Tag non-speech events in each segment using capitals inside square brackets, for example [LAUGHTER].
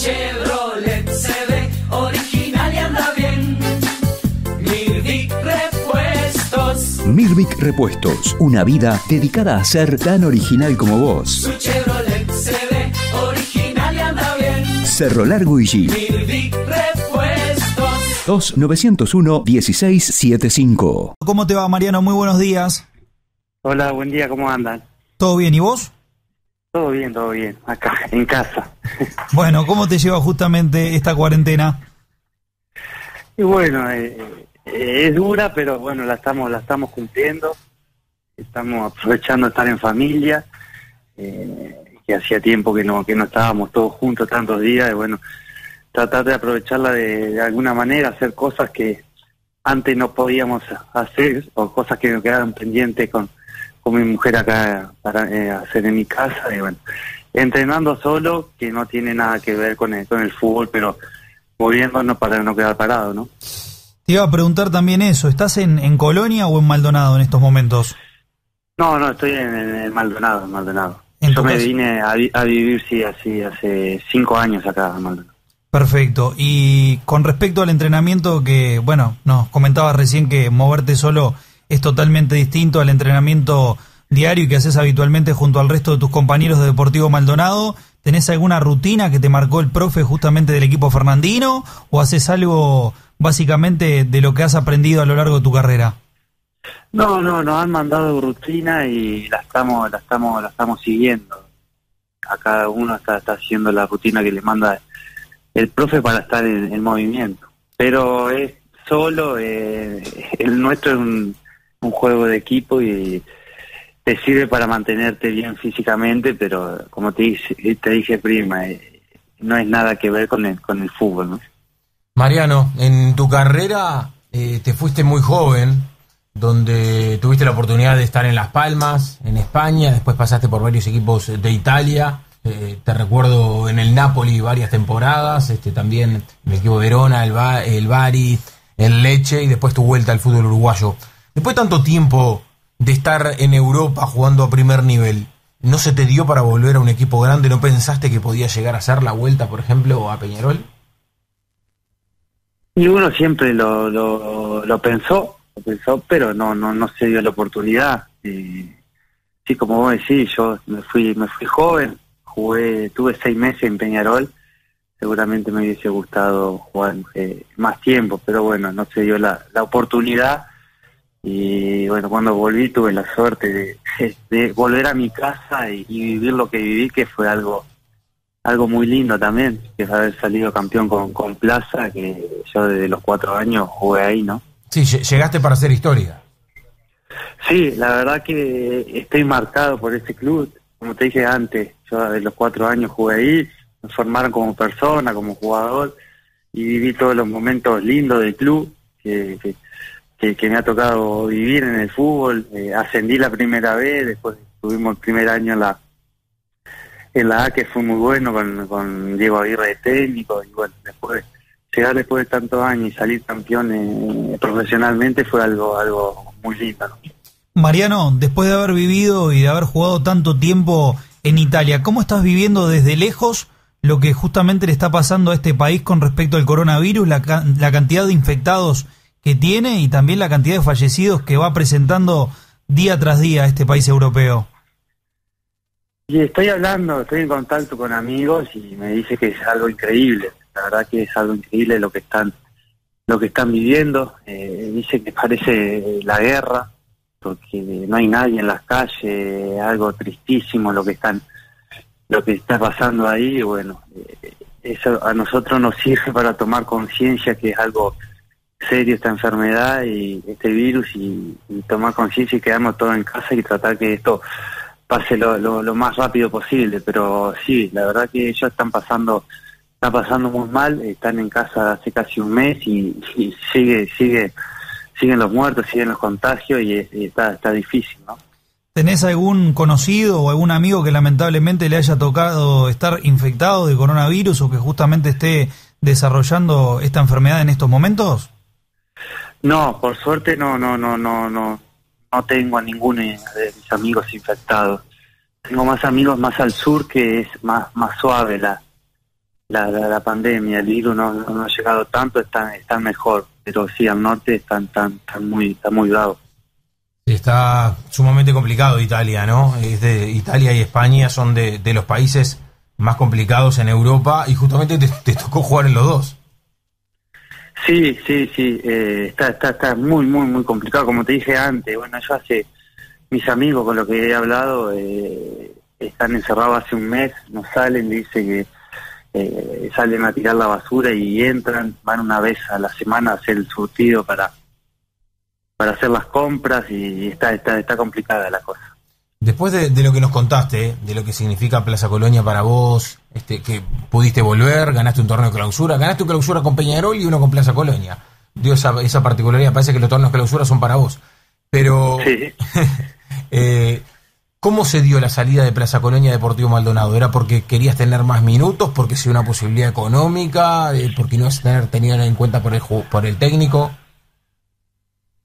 Chevrolet se ve original y anda bien. Mirvic Repuestos. Mirvic Repuestos, una vida dedicada a ser tan original como vos. Su Chevrolet se ve original y anda bien. Cerro Largo y G. Mirvic Repuestos. 2901-1675. ¿Cómo te va, Mariano? Muy buenos días. Hola, buen día, ¿cómo andan? ¿Todo bien? ¿Y vos? Todo bien, todo bien, acá, en casa. Bueno, ¿cómo te lleva justamente esta cuarentena? Y bueno, eh, eh, es dura, pero bueno, la estamos, la estamos cumpliendo. Estamos aprovechando estar en familia, eh, que hacía tiempo que no, que no estábamos todos juntos tantos días, y bueno, tratar de aprovecharla de, alguna manera, hacer cosas que antes no podíamos hacer, o cosas que nos quedaron pendientes con, con mi mujer acá para eh, hacer en mi casa, y bueno, entrenando solo, que no tiene nada que ver con el, con el fútbol, pero moviéndonos para no quedar parado, ¿no? Te iba a preguntar también eso. ¿Estás en, en Colonia o en Maldonado en estos momentos? No, no, estoy en, Maldonado, en Maldonado. En Yo me vine a, vi- a vivir, sí, así, hace cinco años acá en Maldonado. Perfecto. Y con respecto al entrenamiento que, bueno, nos comentabas recién que moverte solo es totalmente distinto al entrenamiento diario que haces habitualmente junto al resto de tus compañeros de Deportivo Maldonado. ¿Tenés alguna rutina que te marcó el profe justamente del equipo fernandino o haces algo básicamente de lo que has aprendido a lo largo de tu carrera? No, no, nos han mandado rutina y la estamos, la estamos, la estamos siguiendo. A cada uno está, está haciendo la rutina que le manda el profe para estar en, en movimiento. Pero es solo, eh, el nuestro es un, un juego de equipo y te sirve para mantenerte bien físicamente, pero como te dije, te dije prima, eh, no es nada que ver con el, con el fútbol, ¿no? Mariano, en tu carrera eh, te fuiste muy joven, donde tuviste la oportunidad de estar en Las Palmas, en España, después pasaste por varios equipos de Italia, eh, te recuerdo en el Napoli varias temporadas, este, también el equipo Verona, el, Ba- el Bari, el Leche y después tu vuelta al fútbol uruguayo. Después de tanto tiempo de estar en Europa jugando a primer nivel, ¿no se te dio para volver a un equipo grande? ¿No pensaste que podía llegar a hacer la vuelta, por ejemplo, a Peñarol? Y uno siempre lo, lo, lo pensó, lo pensó, pero no, no, no se dio la oportunidad. Y, sí, como vos decís, yo me fui, me fui joven, jugué, tuve seis meses en Peñarol, seguramente me hubiese gustado jugar eh, más tiempo, pero bueno, no se dio la oportunidad. Y bueno, cuando volví tuve la suerte de, [LAUGHS] de volver a mi casa y, y vivir lo que viví, que fue algo algo muy lindo también, que es haber salido campeón con, con Plaza, que yo desde los cuatro años jugué ahí, ¿no? Sí, lle- llegaste para hacer historia. Sí, la verdad que estoy marcado por este club, como te dije antes, yo desde los cuatro años jugué ahí, me formaron como persona, como jugador, y viví todos los momentos lindos del club, que, que, que- me ha tocado vivir en el fútbol, eh, ascendí la primera vez, después tuvimos el primer año en la en la A que fue muy bueno con, Diego Aguirre de técnico y bueno después llegar después de tantos años y salir campeón eh, profesionalmente fue algo algo muy lindo ¿no? Mariano, después de haber vivido y de haber jugado tanto tiempo en Italia, ¿cómo estás viviendo desde lejos lo que justamente le está pasando a este país con respecto al coronavirus, la, la cantidad de infectados que tiene y también la cantidad de fallecidos que va presentando día tras día este país europeo? y estoy hablando estoy en contacto con amigos y me dice que es algo increíble. La verdad que es algo increíble lo que están lo que están viviendo. Eh, dice que parece la guerra porque no hay nadie en las calles algo tristísimo lo que están lo que está pasando ahí. Bueno eh, eso a nosotros nos sirve para tomar conciencia que es algo serio esta enfermedad y este virus y, tomar conciencia y quedarnos todos en casa y tratar que esto pase lo, lo, lo más rápido posible pero sí la verdad que ellos están pasando está pasando muy mal están en casa hace casi un mes y, sigue sigue siguen los muertos siguen los contagios y, y está está difícil no ¿Tenés algún conocido o algún amigo que lamentablemente le haya tocado estar infectado de coronavirus o que justamente esté desarrollando esta enfermedad en estos momentos? No, por suerte no, no, no, no, no, no tengo a ninguno de mis amigos infectados. Tengo más amigos más al sur que es más, más suave la, la, la, pandemia, el virus no, no ha llegado tanto, están, están mejor, pero sí, al norte están, están, están muy, están muy bravos. Está sumamente complicado Italia, ¿no? Es de, Italia y España son de, de los países más complicados en Europa y justamente te, te tocó jugar en los dos. Sí, sí, sí, eh, está, está, está muy, muy, muy complicado, como te dije antes. Bueno, yo hace, mis amigos con los que he hablado, eh, están encerrados hace un mes, no salen, dice que eh, salen a tirar la basura y entran, van una vez a la semana a hacer el surtido para para hacer las compras y está está está complicada la cosa. Después de, de lo que nos contaste, de lo que significa Plaza Colonia para vos, este, que pudiste volver, ganaste un torneo de clausura, ganaste un clausura con Peñarol y uno con Plaza Colonia. Dio esa, esa particularidad, parece que los torneos de clausura son para vos. Pero, Sí. [LAUGHS] eh, ¿cómo se dio la salida de Plaza Colonia Deportivo Maldonado? ¿Era porque querías tener más minutos, porque sea una posibilidad económica, eh, porque no es tener tenido en cuenta por el, por el técnico?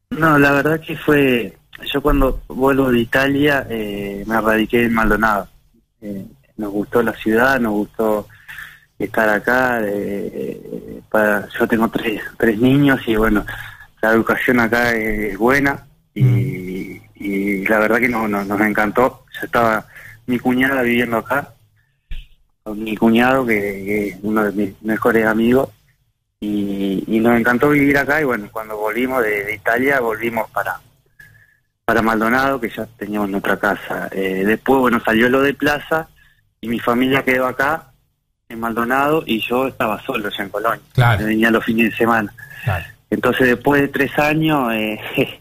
No, la verdad que fue, yo cuando vuelvo de Italia eh, me radiqué en Maldonado. Eh, nos gustó la ciudad, nos gustó estar acá. eh, para, yo tengo tres, tres niños y bueno, la educación acá es buena y, y la verdad que no, no- nos encantó. Ya estaba mi cuñada viviendo acá, con mi cuñado que, que es uno de mis mejores amigos y, y nos encantó vivir acá y bueno, cuando volvimos de, de Italia volvimos para para Maldonado, que ya teníamos nuestra casa. Eh, después, bueno, salió lo de Plaza y mi familia quedó acá en Maldonado y yo estaba solo ya en Colonia. Claro. Venía los fines de semana. Claro. Entonces, después de tres años, eh, [LAUGHS]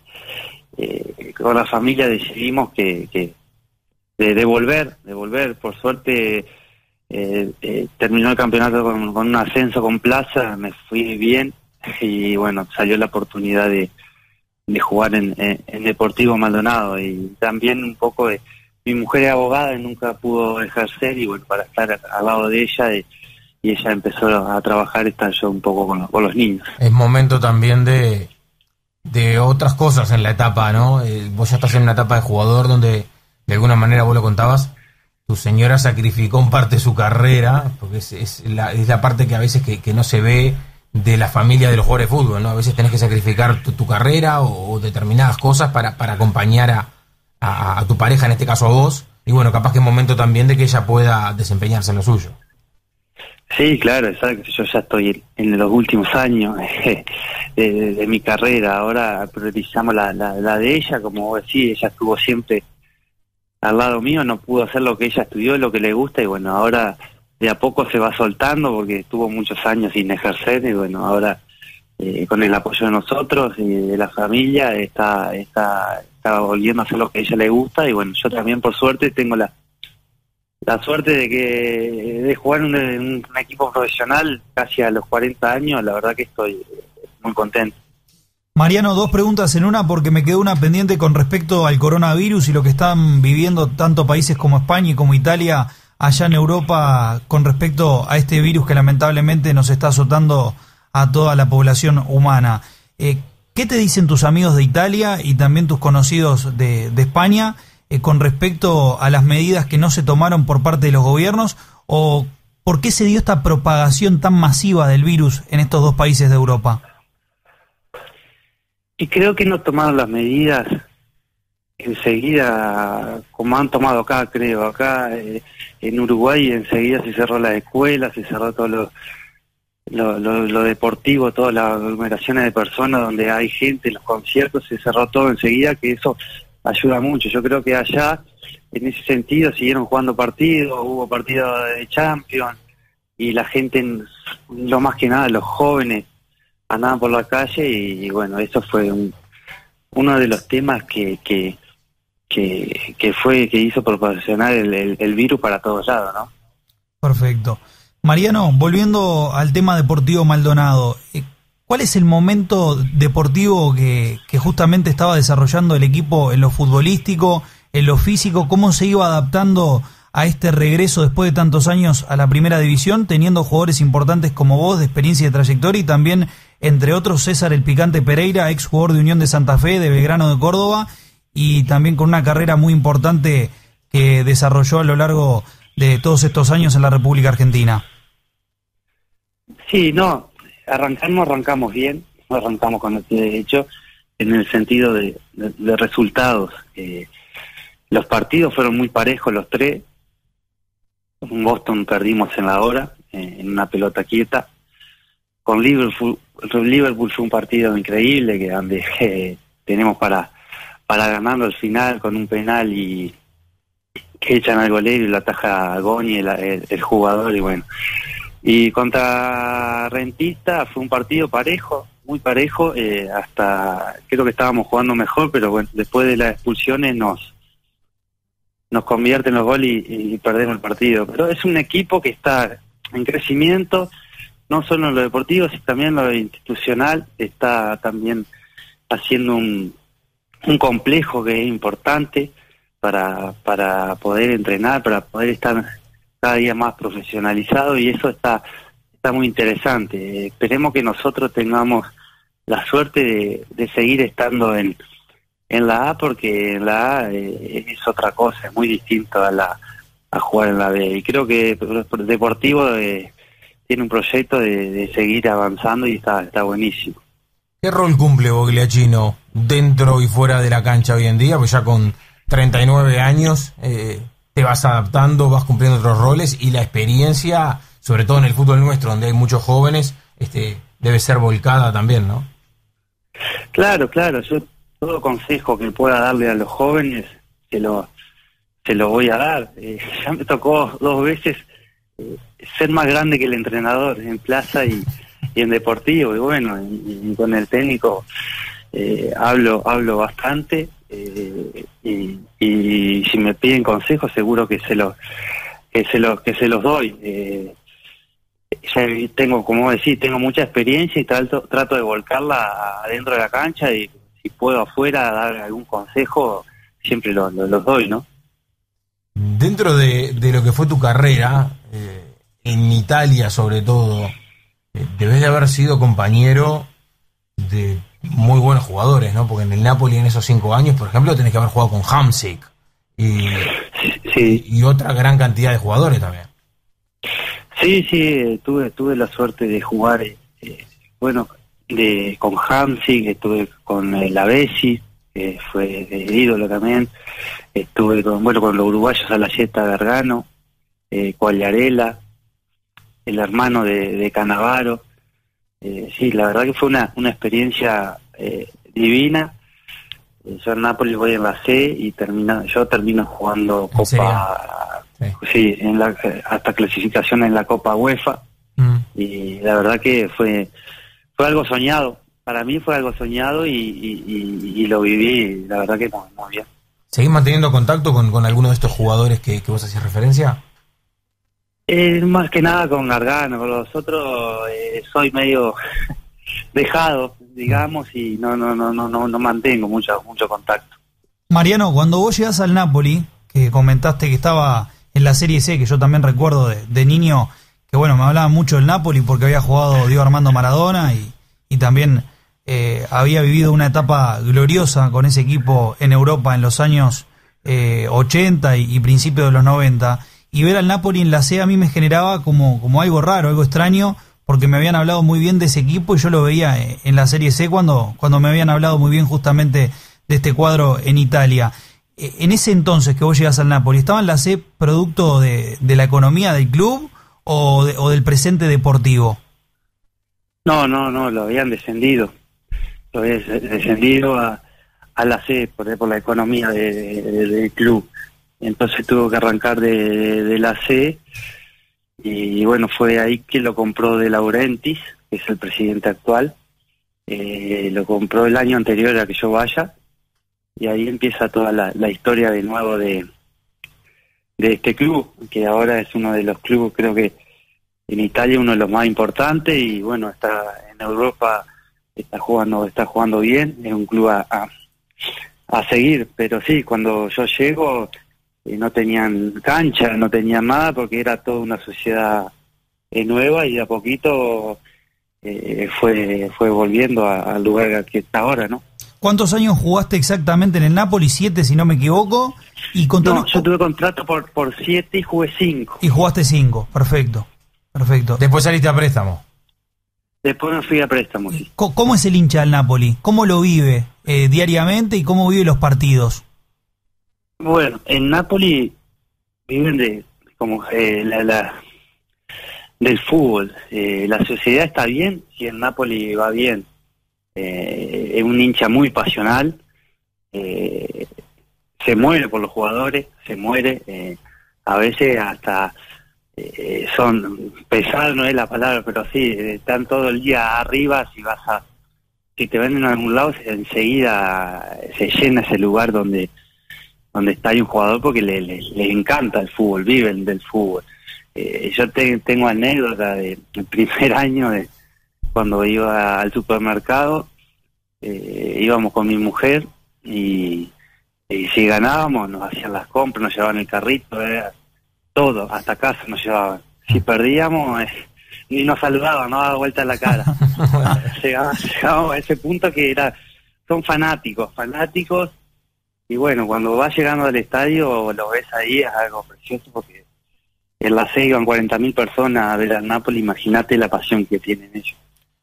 eh, con la familia decidimos que, que de, de volver, de volver. Por suerte, eh, eh, terminó el campeonato con, con un ascenso con Plaza, me fui bien [LAUGHS] y bueno, salió la oportunidad de, de jugar en, en- en Deportivo Maldonado y también un poco de... Mi mujer es abogada y nunca pudo ejercer y bueno, para estar al lado de ella y, ella empezó a trabajar, estar yo un poco con, los- con los niños. es momento también de, de otras cosas en la etapa, ¿no? Eh, vos ya estás en una etapa de jugador donde, de alguna manera, vos lo contabas, tu señora sacrificó en parte su carrera, porque es, es la, es la parte que a veces que, que no se ve de la familia de los jugadores de fútbol, ¿no? A veces tenés que sacrificar tu, carrera o, determinadas cosas para, para acompañar a, a- tu pareja, en este caso a vos, y bueno, capaz que es momento también de que ella pueda desempeñarse en lo suyo. Sí, claro, exacto. Yo ya estoy en, los últimos años [LAUGHS] de mi carrera. Ahora priorizamos la, la, la de ella, como vos decís, ella estuvo siempre al lado mío, no pudo hacer lo que ella estudió, lo que le gusta, y bueno, ahora de a poco se va soltando porque estuvo muchos años sin ejercer, y bueno, ahora eh, con el apoyo de nosotros y de la familia está, está, está volviendo a hacer lo que ella le gusta, y bueno, yo también por suerte tengo la la suerte de que de jugar en un, un equipo profesional casi a los 40 años, la verdad que estoy muy contento. Mariano, dos preguntas en una porque me quedó una pendiente con respecto al coronavirus y lo que están viviendo tanto países como España y como Italia allá en Europa con respecto a este virus que lamentablemente nos está azotando a toda la población humana. Eh, ¿Qué te dicen tus amigos de Italia y también tus conocidos de, de España eh, con respecto a las medidas que no se tomaron por parte de los gobiernos o por qué se dio esta propagación tan masiva del virus en estos dos países de Europa? Y creo que no tomaron las medidas enseguida, como han tomado acá, creo. Acá eh, en Uruguay enseguida se cerró la escuela, se cerró todo lo, lo, deportivo, todas las aglomeraciones de personas donde hay gente, los conciertos, se cerró todo enseguida, que eso ayuda mucho. Yo creo que allá, en ese sentido, siguieron jugando partidos, hubo partidos de Champions, y la gente, en- lo más que nada, los jóvenes, andaban por la calle y, bueno, eso fue un- uno de los temas que, que, que, fue que hizo proporcionar el, el- el virus para todos lados, ¿no? Perfecto. Mariano, volviendo al tema deportivo Maldonado, eh, ¿cuál es el momento deportivo que, que justamente estaba desarrollando el equipo en lo futbolístico, en lo físico? ¿Cómo se iba adaptando a este regreso después de tantos años a la primera división, teniendo jugadores importantes como vos, de experiencia y de trayectoria, y también, entre otros, César el Picante Pereira, ex jugador de Unión de Santa Fe, de Belgrano de Córdoba, y también con una carrera muy importante que desarrolló a lo largo de todos estos años en la República Argentina? Sí, no, arrancamos, arrancamos bien, no arrancamos con el pie derecho en el sentido de, resultados. Eh, los partidos fueron muy parejos los tres. En Boston perdimos en la hora, eh, en una pelota quieta. Con Liverpool, Liverpool fue un partido increíble que donde [LAUGHS] eh, tenemos para para ganarlo al final con un penal y que echan al golero y lo ataja Goni, el, el- jugador, y bueno. Y contra Rentista fue un partido parejo, muy parejo, eh, hasta creo que estábamos jugando mejor, pero bueno, después de las expulsiones nos nos convierten los goles y, y perdemos el partido. Pero es un equipo que está en crecimiento, no solo en lo deportivo, sino también en lo institucional, está también haciendo un, un complejo que es importante para, para poder entrenar, para poder estar cada día más profesionalizado y eso está, está muy interesante. Esperemos que nosotros tengamos la suerte de, de seguir estando en, en la A porque en la A eh, es otra cosa, es muy distinto a la a jugar en la B. Y creo que el Deportivo eh, tiene un proyecto de, de seguir avanzando y está, está buenísimo. ¿Qué rol cumple Bogliachino dentro y fuera de la cancha hoy en día? Pues ya con 39 años eh, te vas adaptando, vas cumpliendo otros roles y la experiencia, sobre todo en el fútbol nuestro, donde hay muchos jóvenes, este, debe ser volcada también, ¿no? Claro, claro, yo todo consejo que pueda darle a los jóvenes se lo, se lo voy a dar. Eh, [LAUGHS] ya me tocó dos veces eh, ser más grande que el entrenador en plaza y, y en deportivo, y bueno, y, con el técnico eh, hablo, hablo bastante eh, y, si me piden consejos seguro que se los que se los que se los doy. Eh, tengo, como decir, tengo mucha experiencia y trato, trato de volcarla adentro de la cancha y si puedo afuera dar algún consejo, siempre lo- lo- los doy, ¿no? Dentro de, de lo que fue tu carrera, eh, en Italia sobre todo, debes de haber sido compañero de muy buenos jugadores, ¿no? Porque en el Napoli en esos cinco años, por ejemplo, tenés que haber jugado con Hamsik y, Sí, y otra gran cantidad de jugadores también. sí, sí, tuve, tuve la suerte de jugar, eh, eh, bueno, de con Hamsik, estuve con eh, la Bessi, que fue de ídolo también, estuve con, bueno, con los uruguayos Alayeta Gargano, eh, Cuagliarella, el hermano de, de Canavaro. Eh, sí, la verdad que fue una, una experiencia eh, divina. Eh, Yo en Nápoles voy en la C y termina, yo termino jugando. Copa, Sí. sí, en la, hasta clasificación en la Copa UEFA Mm. y la verdad que fue fue algo soñado. Para mí fue algo soñado y, y, y- y lo viví, la verdad que muy, muy bien. ¿Seguís manteniendo contacto con, con alguno de estos jugadores que, que vos hacías referencia? Eh, más que nada con Gargano, con los otros eh, soy medio [LAUGHS] dejado, digamos, y no no no no no, no mantengo mucho mucho contacto. Mariano, cuando vos llegás al Napoli, que comentaste que estaba en la Serie C, que yo también recuerdo de, niño, que bueno, me hablaba mucho del Napoli porque había jugado Diego Armando Maradona y, y también eh, había vivido una etapa gloriosa con ese equipo en Europa en los años eh, 80 y, y principios de los 90. Y ver al Napoli en la C a mí me generaba como, como algo raro, algo extraño, porque me habían hablado muy bien de ese equipo y yo lo veía eh, en la Serie C cuando, cuando me habían hablado muy bien justamente de este cuadro en Italia. Eh, En ese entonces que vos llegas al Napoli, ¿estaba en la C producto de, de la economía del club o, o del presente deportivo? No, no, no, lo habían descendido. Lo habían des- descendido a, a la C por, por la economía de- del club. Entonces tuvo que arrancar de, de la C y bueno, fue ahí que lo compró de Laurentis, que es el presidente actual. Eh, lo compró el año anterior a que yo vaya y ahí empieza toda la, la historia de nuevo de, de este club, que ahora es uno de los clubes, creo que en Italia uno de los más importantes y bueno está en Europa está jugando está jugando bien es un club a, a, a seguir pero sí cuando yo llego eh, no tenían cancha no tenían nada porque era toda una sociedad eh, nueva y de a poquito eh, fue fue volviendo a- al lugar que está ahora no ¿Cuántos años jugaste exactamente en el Napoli? Siete, si no me equivoco. Y, contanos- no yo tuve contrato por por siete y jugué cinco y jugaste cinco. Perfecto. Perfecto. Después saliste a préstamo. Después me fui a préstamo, sí. ¿Cómo es el hincha del Napoli? ¿Cómo lo vive eh, diariamente y cómo vive los partidos? Bueno, en Napoli viven de como eh, la, la- del fútbol. Eh, la sociedad está bien si en Napoli va bien. Eh, es un hincha muy pasional. eh, se muere por los jugadores, se muere. eh, a veces hasta eh, son pesados, no es la palabra, pero sí, están todo el día arriba. Si vas a, si te ven en algún lado, se- enseguida se llena ese lugar donde donde está ahí un jugador porque le, le, le encanta el fútbol, viven del fútbol. Eh, yo te- tengo anécdota de el primer [LAUGHS] año de cuando iba al supermercado, eh, íbamos con mi mujer y, y si ganábamos nos hacían las compras, nos llevaban el carrito, era todo, hasta casa nos llevaban. Si perdíamos, eh, ni nos saludaban, no daba vuelta la cara. [LAUGHS] Llegamos, llegamos a ese punto que era, son fanáticos, fanáticos y bueno, cuando vas llegando al estadio, lo ves ahí, es algo precioso porque en la C iban 40.000 personas a ver al Napoli, imagínate la pasión que tienen ellos.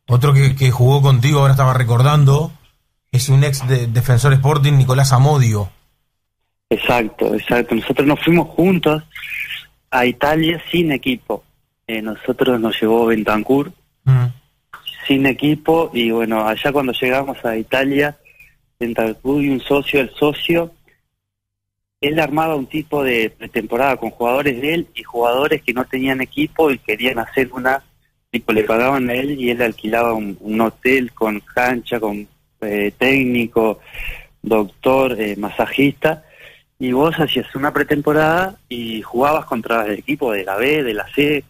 Otro que, que jugó contigo, ahora estaba recordando, es un ex de- defensor Sporting, Nicolás Amodio. Exacto, exacto. Nosotros nos fuimos juntos a Italia sin equipo. Eh, nosotros nos llevó Bentancur Mm. sin equipo y bueno, allá cuando llegamos a Italia, Bentancur y un socio, el socio, él armaba un tipo de pretemporada con jugadores de él y jugadores que no tenían equipo y querían hacer una, tipo le pagaban a él y él alquilaba un, un hotel con cancha, con eh, técnico, doctor, eh, masajista y vos hacías una pretemporada y jugabas contra el equipo de la B, de la C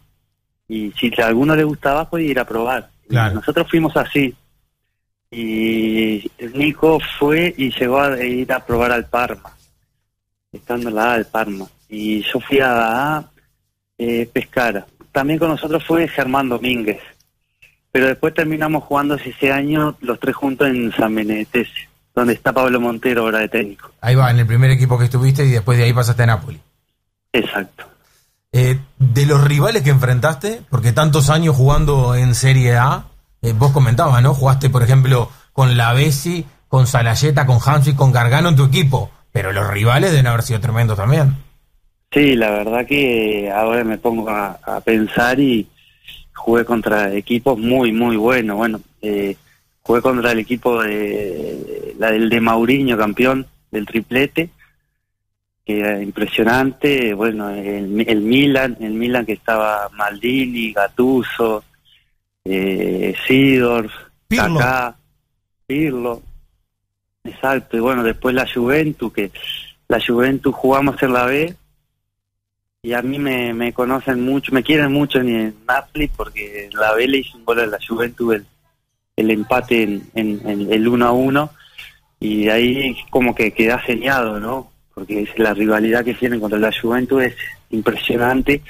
y si a alguno le gustaba podía ir a probar. Claro. Nosotros fuimos así y Nico fue y llegó a ir a probar al Parma estando en la A del Parma. Y yo fui a, a eh, Pescara. También con nosotros fue Germán Domínguez. Pero después terminamos jugando ese año los tres juntos en San Benedetto, donde está Pablo Montero ahora de técnico. Ahí va, en el primer equipo que estuviste y después de ahí pasaste a Napoli. Exacto. Eh, de los rivales que enfrentaste, porque tantos años jugando en Serie A, eh, vos comentabas, ¿no? Jugaste, por ejemplo, con la Bessi, con Salayeta, con Hamsik, con Gargano en tu equipo, pero los rivales deben haber sido tremendos también. Sí, la verdad que ahora me pongo a, pensar y jugué contra equipos muy, muy buenos. Bueno, eh, jugué contra el equipo de, la del de Mauriño, campeón del triplete, que era impresionante. Bueno, el, el Milan, el Milan que estaba Maldini, Gattuso, eh, Sidorf, Pirlo. Kaká, Pirlo. Exacto, y bueno, después la Juventus, que la Juventus jugamos en la B, y a mí me, me conocen mucho, me quieren mucho en el Napoli porque en la B le hice un gol a la Juventus el, el empate en, en- en el 1 a 1 y de ahí como que queda geniado, ¿no? Porque es la rivalidad que tienen contra la Juventus es impresionante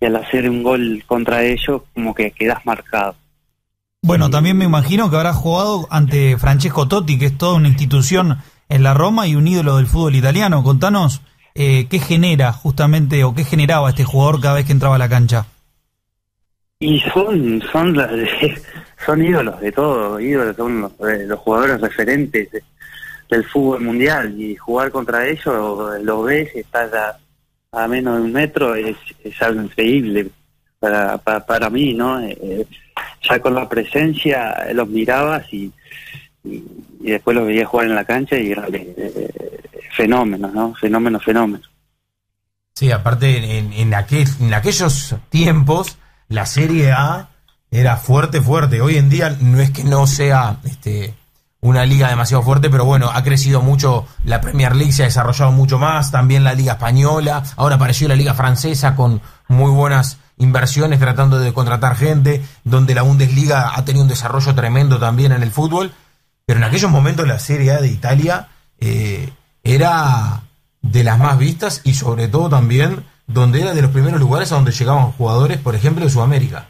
y al hacer un gol contra ellos como que quedas marcado. Bueno, también me imagino que habrás jugado ante Francesco Totti, que es toda una institución en la Roma y un ídolo del fútbol italiano. Contanos eh, qué genera justamente o qué generaba este jugador cada vez que entraba a la cancha. Y son son [LAUGHS] son ídolos de todo, ídolos, son los, eh, los jugadores referentes de- del fútbol mundial y jugar contra ellos lo ves, estás a, menos de un metro, es, es algo increíble para, para, para mí, ¿no? Eh, eh, ya con la presencia los mirabas y, y, y después los veías jugar en la cancha y eran eh, eh, fenómenos, ¿no? Fenómenos, fenómenos. Sí, aparte en, en, aquel, en aquellos tiempos la Serie A era fuerte, fuerte. Hoy en día no es que no sea este, una liga demasiado fuerte, pero bueno, ha crecido mucho la Premier League, se ha desarrollado mucho más, también la Liga Española, ahora apareció la Liga Francesa con muy buenas inversiones tratando de contratar gente, donde la Bundesliga ha tenido un desarrollo tremendo también en el fútbol, pero en aquellos momentos la Serie A de Italia eh, era de las más vistas y sobre todo también donde era de los primeros lugares a donde llegaban jugadores, por ejemplo, de Sudamérica.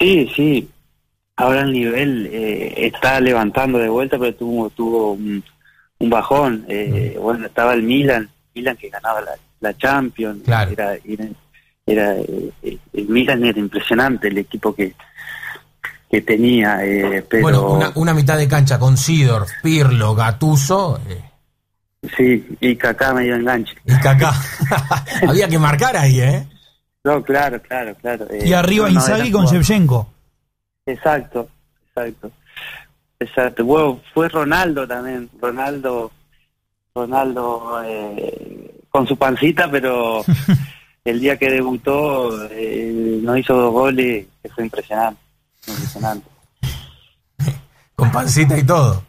Sí, sí. Ahora el nivel eh, está levantando de vuelta, pero tuvo tuvo un, un bajón. Eh, Bueno, estaba el Milan, Milan que ganaba la, la Champions. Claro. Era, era, era, eh, el Milan era impresionante, el equipo que, que tenía, eh, pero Bueno, una, una mitad de cancha con Sidor, Pirlo, Gatuso eh, sí, y Kaká medio enganche. y Kaká. [LAUGHS] Había que marcar ahí, ¿eh? No, claro, claro, claro. Y arriba no, Inzaghi con. Shevchenko. Exacto, exacto. Exacto. Bueno, fue Ronaldo también. Ronaldo, Ronaldo eh, con su pancita, pero [LAUGHS] el día que debutó eh, nos hizo dos goles, que fue impresionante. Impresionante. [LAUGHS] Con pancita y todo.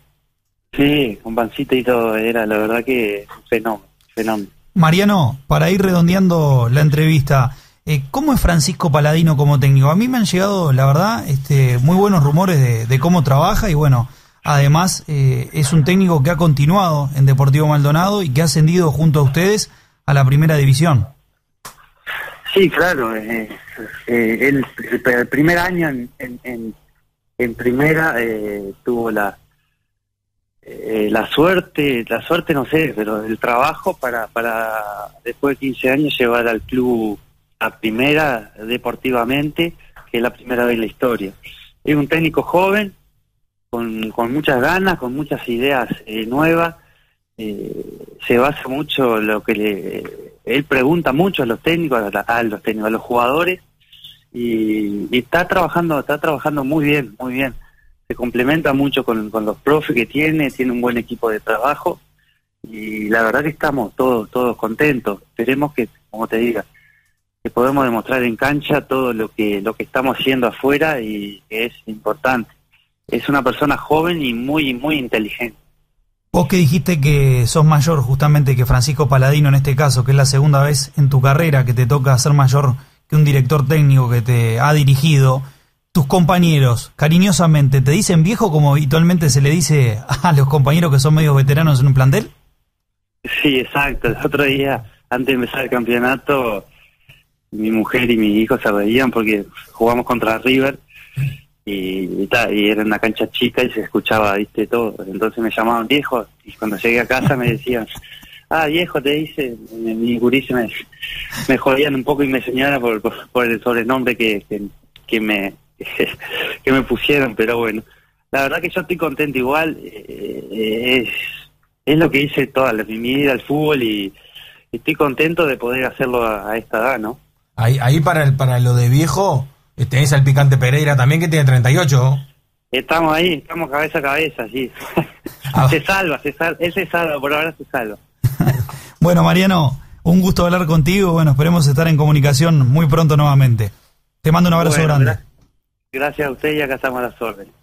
Sí, con pancita y todo, era la verdad que fenómeno, fenómeno. Mariano, para ir redondeando la entrevista, eh, ¿cómo es Francisco Paladino como técnico? A mí me han llegado, la verdad, este, muy buenos rumores de, cómo trabaja y bueno, además eh, es un técnico que ha continuado en Deportivo Maldonado y que ha ascendido junto a ustedes a la primera división. Sí, claro. Eh, eh, el, el primer año en, en, en, en primera eh, tuvo la eh, la suerte, la suerte no sé, pero el trabajo para, para después de 15 años llevar al club a primera deportivamente, que es la primera vez en la historia. Es un técnico joven, con, con muchas ganas, con muchas ideas eh, nuevas. Eh, se basa mucho lo que le, él pregunta mucho a los técnicos, a, la- a los técnicos, a los jugadores y, y está trabajando, está trabajando muy bien, muy bien. Se complementa mucho con, con los profes que tiene, tiene un buen equipo de trabajo y la verdad que estamos todos, todos contentos. Esperemos que, como te diga, que podemos demostrar en cancha todo lo que, lo que estamos haciendo afuera y que es importante. Es una persona joven y muy, muy inteligente. Vos que dijiste que sos mayor justamente que Francisco Paladino en este caso, que es la segunda vez en tu carrera que te toca ser mayor que un director técnico que te ha dirigido, tus compañeros cariñosamente te dicen viejo como habitualmente se le dice a los compañeros que son medios veteranos en un plantel? Sí, exacto. El otro día, antes de empezar el campeonato, mi mujer y mi hijo se reían porque jugamos contra River y, era una cancha chica y se escuchaba, viste, todo. Entonces me llamaban viejo y cuando llegué a casa me decían, [LAUGHS] ah, viejo, te dice, mi, gurí se me, me jodían un poco y me señalaban por, por, el sobrenombre que, que, que me [LAUGHS] que me pusieron, pero bueno, la verdad que yo estoy contento igual, eh, es, es lo que hice toda la, mi vida al fútbol y estoy contento de poder hacerlo a esta edad, ¿no? Ahí, ahí para, el, para lo de viejo, eh, tenés al Picante Pereira también que tiene 38. Estamos ahí, estamos cabeza a cabeza, sí. [LAUGHS] Ah. se salva, se salva, él se salva, por ahora se salva. [LAUGHS] Bueno, Mariano, un gusto hablar contigo. Bueno, esperemos estar en comunicación muy pronto nuevamente. Te mando un abrazo Bueno, grande. gra- gracias a usted y acá estamos a las órdenes.